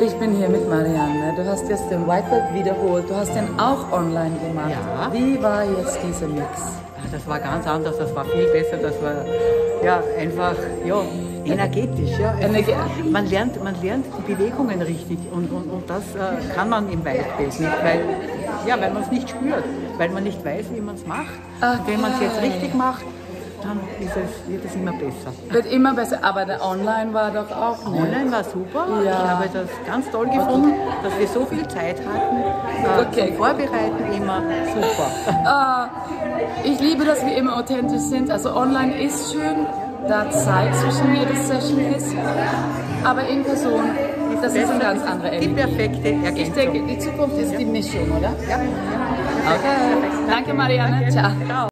Ich bin hier mit Marianne. Du hast jetzt den Whitebird wiederholt. Du hast den auch online gemacht. Ja. Wie war jetzt dieser Mix? Ah, Das war ganz anders, das war viel besser, das war ja einfach ja, energetisch. Ja. Energe- ist- man, lernt, man lernt die Bewegungen richtig und, und, und das äh, kann man im Whitebelt nicht, weil, ja, weil man es nicht spürt, weil man nicht weiß, wie man es macht. Und wenn man es jetzt Okay. richtig macht, dann ist es, wird es immer besser. Wird immer besser, aber der Online war doch auch nett. Online war super. Ja. Ich habe das ganz toll gefunden, dass wir so viel Zeit hatten. Äh, Okay. Zum Vorbereiten immer super. Ah, ich liebe, dass wir immer authentisch sind. Also online ist schön, da Zeit zwischen jeder Session ist. Aber in Person, das ist eine ganz andere Die Energie. perfekte Ergänzung. Ich denke, die Zukunft ist die Mischung, oder? ja. Okay. Danke, Marianne. Ciao. Ciao.